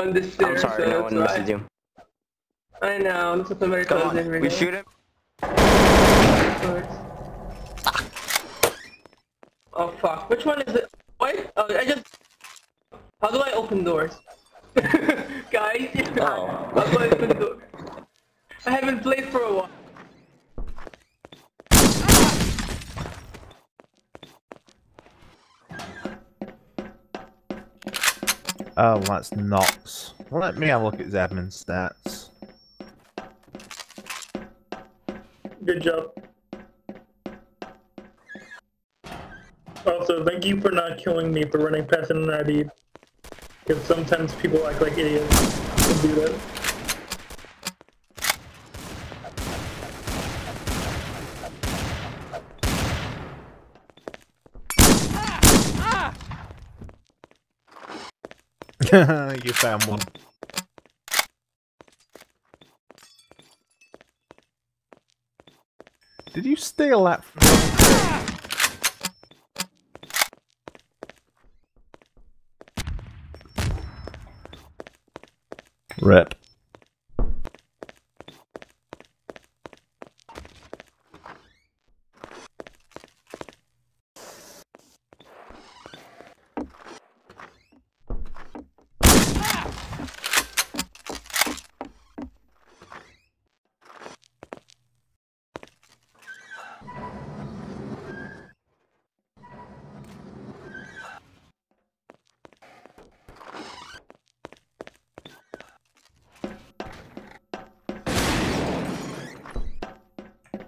on the I'm sorry, so no one messaged you. I know, what somebody Come me. on, we shoot him. Oh fuck, which one is it? What? Oh, I just... How do I open doors? Guys, Oh. how do I open doors? I haven't played for a while. Oh, that's Nox. Let me have a look at his stats. Good job. Also, thank you for not killing me for running past an ID. Because sometimes people act like idiots and do that. you found one. Did you steal that Rip.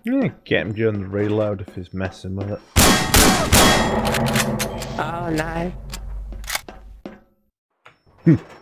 Yeah, get him during the reload if he's messing with it. Oh, no.